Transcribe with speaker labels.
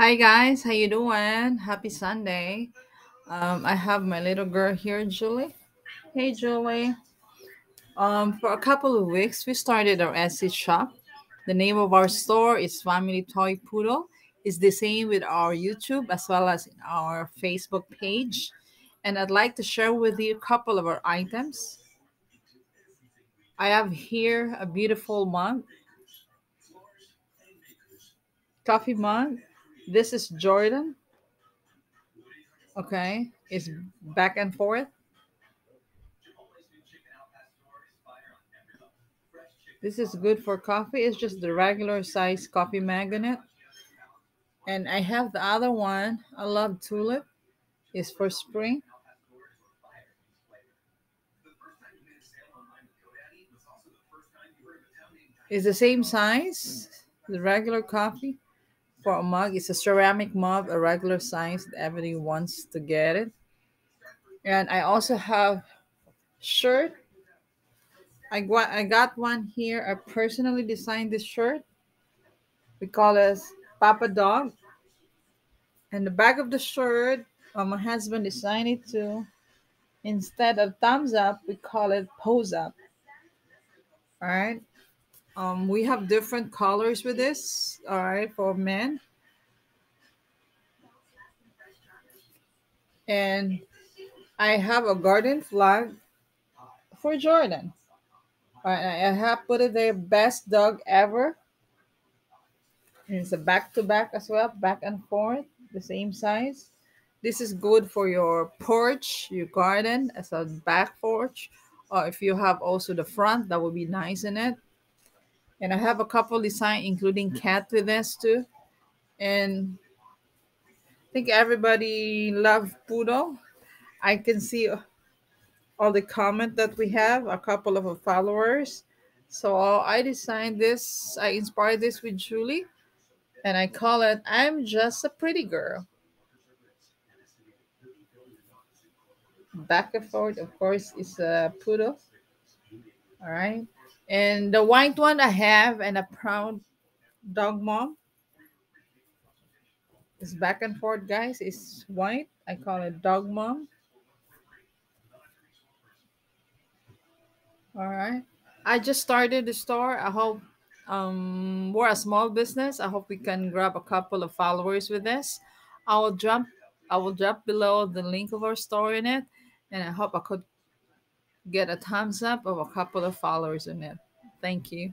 Speaker 1: Hi guys, how you doing? Happy Sunday. Um, I have my little girl here, Julie. Hey Julie. Um, for a couple of weeks, we started our Etsy shop. The name of our store is Family Toy Poodle. It's the same with our YouTube as well as our Facebook page. And I'd like to share with you a couple of our items. I have here a beautiful mug, coffee mug. This is Jordan. Okay, it's back and forth. This is good for coffee. It's just the regular size coffee magnet. And I have the other one. I love tulip. It's for spring. It's the same size. The regular coffee for a mug. It's a ceramic mug, a regular size. that Everybody wants to get it. And I also have shirt. I got I got one here. I personally designed this shirt. We call it Papa Dog. And the back of the shirt, uh, my husband designed it too. Instead of thumbs up, we call it paws up. All right. Um, we have different colors with this. All right, for men. And I have a garden flag for Jordan. All right, I have put it there, best dog ever. And it's a back to back as well, back and forth, the same size. This is good for your porch, your garden as a back porch. Or if you have also the front, that would be nice in it. And I have a couple design, including mm. cat with this too. And I think everybody love poodle. I can mm. see all the comment that we have, a couple of followers. So I designed this, I inspired this with Julie, and I call it I'm Just a Pretty Girl. Back and forth, of course, is uh, a poodle. All right. And the white one I have, and a proud dog mom It's back and forth, guys. It's white. I call it dog mom. All right. I just started the store. I hope um we're a small business. I hope we can grab a couple of followers with this. I will drop I will drop below the link of our store in it, and I hope I could get a thumbs up of a couple of followers in it. Thank you.